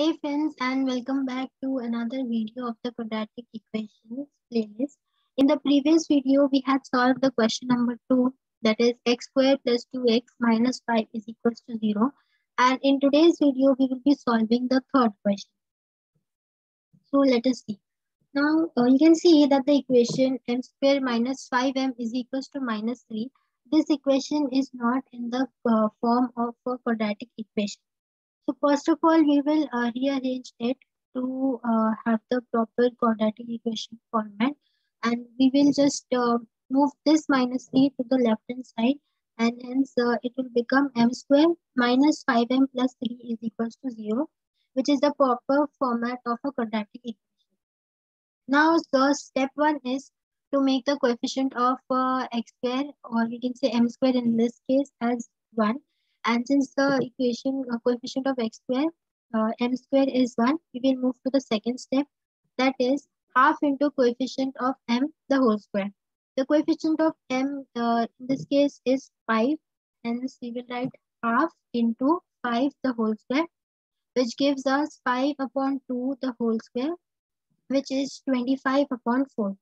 Hey friends and welcome back to another video of the quadratic equations playlist. In the previous video, we had solved the question number 2 that is x squared plus 2x minus 5 is equals to 0. And in today's video, we will be solving the third question. So let us see. Now uh, you can see that the equation m square minus 5m is equals to minus 3. This equation is not in the uh, form of a quadratic equation so first of all, we will uh, rearrange it to uh, have the proper quadratic equation format. And we will just uh, move this minus 3 to the left hand side. And hence uh, it will become m square minus 5m plus 3 is equals to 0, which is the proper format of a quadratic equation. Now, the step 1 is to make the coefficient of uh, x square or we can say m square in this case as 1 and since the equation uh, coefficient of x square, uh, m square is 1, we will move to the second step. That is half into coefficient of m the whole square. The coefficient of m uh, in this case is 5. Hence we will write half into 5 the whole square. Which gives us 5 upon 2 the whole square. Which is 25 upon 4.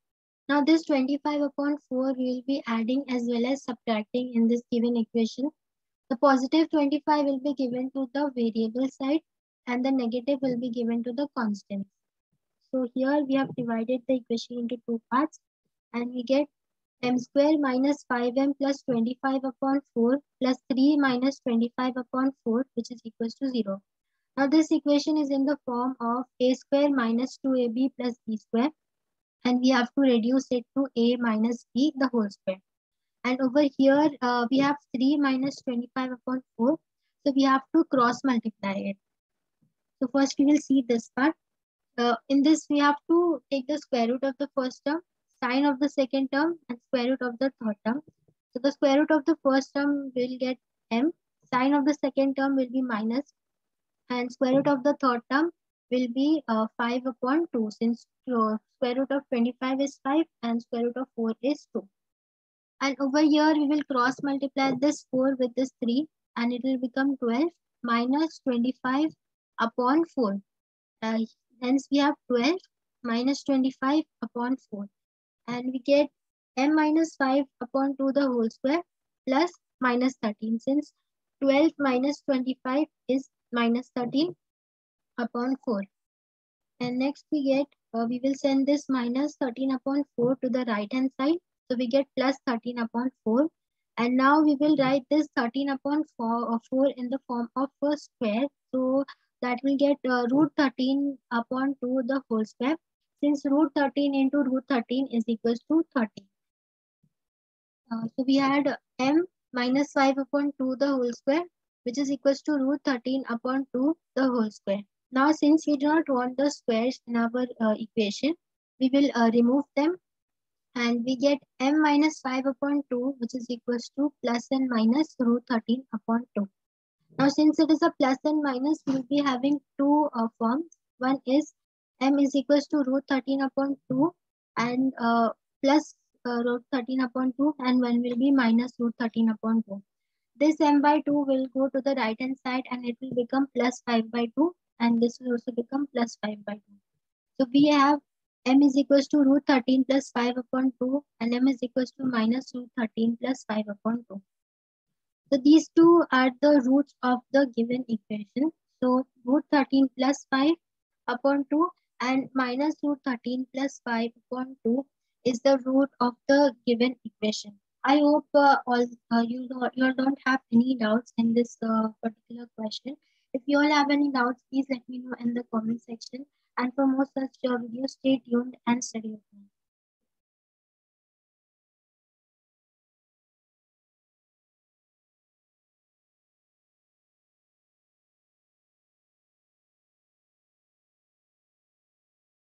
Now this 25 upon 4 we will be adding as well as subtracting in this given equation. The positive 25 will be given to the variable side and the negative will be given to the constant. So here we have divided the equation into two parts and we get m square minus 5m plus 25 upon 4 plus 3 minus 25 upon 4 which is equals to 0. Now this equation is in the form of a square minus 2ab plus b square and we have to reduce it to a minus b the whole square. And over here, uh, we have 3 minus 25 upon 4. So we have to cross multiply it. So first we will see this part. Uh, in this, we have to take the square root of the first term, sign of the second term, and square root of the third term. So the square root of the first term will get m, sign of the second term will be minus, and square root of the third term will be uh, 5 upon 2 since uh, square root of 25 is 5 and square root of 4 is 2. And over here, we will cross multiply this 4 with this 3 and it will become 12 minus 25 upon 4. Uh, hence, we have 12 minus 25 upon 4. And we get m minus 5 upon 2 the whole square plus minus 13 since 12 minus 25 is minus 13 upon 4. And next we get, uh, we will send this minus 13 upon 4 to the right hand side so we get plus 13 upon 4. And now we will write this 13 upon 4, uh, 4 in the form of a square. So that will get uh, root 13 upon 2 the whole square. Since root 13 into root 13 is equals to 13. Uh, so we had m minus 5 upon 2 the whole square which is equals to root 13 upon 2 the whole square. Now since we do not want the squares in our uh, equation, we will uh, remove them and we get m minus 5 upon 2 which is equals to plus and minus root 13 upon 2. Now since it is a plus and minus we will be having two uh, forms. One is m is equals to root 13 upon 2 and uh, plus uh, root 13 upon 2 and one will be minus root 13 upon 2. This m by 2 will go to the right hand side and it will become plus 5 by 2 and this will also become plus 5 by 2. So we have m is equals to root 13 plus 5 upon 2 and m is equals to minus root 13 plus 5 upon 2. So these two are the roots of the given equation. So root 13 plus 5 upon 2 and minus root 13 plus 5 upon 2 is the root of the given equation. I hope uh, all uh, you, you all don't have any doubts in this uh, particular question. If you all have any doubts, please let me know in the comment section. And for more such videos, stay tuned and study.